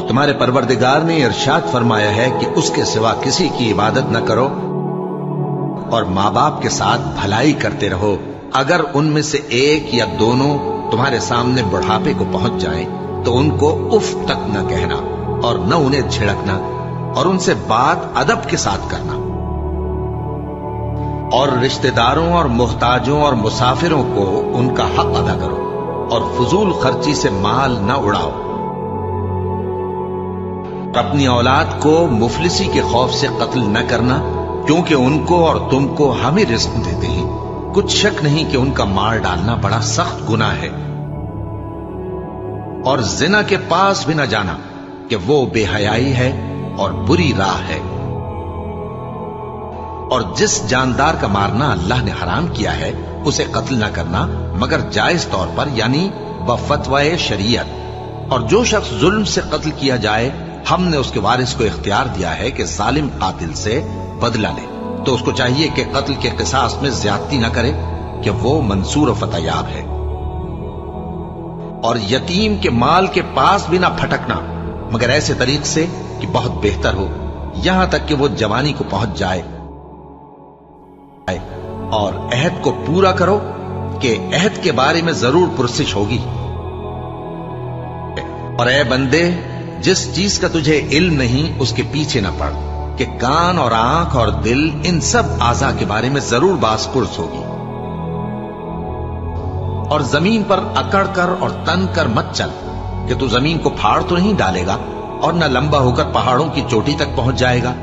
तुम्हारे परवरदिगार ने इरशाद फरमाया है कि उसके सिवा किसी की इबादत न करो और माँ बाप के साथ भलाई करते रहो। अगर उनमें से एक या दोनों तुम्हारे सामने बुढ़ापे को पहुँच जाए तो उनको उफ तक न कहना और न उन्हें छिड़कना और उनसे बात अदब के साथ करना। और रिश्तेदारों और मोहताजों और मुसाफिरों को उनका हक अदा करो और फजूल खर्ची से माल न उड़ाओ। अपनी औलाद को मुफलिसी के खौफ से कत्ल न करना, क्योंकि उनको और तुमको हम ही रिस्क देते हैं। कुछ शक नहीं कि उनका मार डालना बड़ा सख्त गुना है। और जिना के पास भी न जाना कि वो बेहयाई है और बुरी राह है। और जिस जानदार का मारना अल्लाह ने हराम किया है, उसे कत्ल न करना, मगर जायज़ तौर पर, यानी बफतवाए शरीयत। और जो शख्स जुल्म से कत्ल किया जाए हमने उसके वारिस को इख्तियार दिया है कि जालिम कातिल से बदला ले। तो उसको चाहिए कि कत्ल के किसास में ज्यादती ना करे कि वो मंसूर फतयाब है। और यतीम के माल के पास भी ना फटकना, मगर ऐसे तरीक से कि बहुत बेहतर हो, यहाँ तक कि वो जवानी को पहुँच जाए। और अहद को पूरा करो कि अहद के बारे में ज़रूर पुरसिश होगी। और ए बंदे जिस चीज़ का तुझे इल्म नहीं, उसके पीछे न पड़ कि कान और आँख और दिल इन सब आजा के बारे में ज़रूर बास पुरस होगी। और ज़मीन पर अकड़ कर और तन कर मत चल कि तू ज़मीन को फाड़ तो नहीं डालेगा और न लंबा होकर पहाड़ों की चोटी तक पहुँच जाएगा।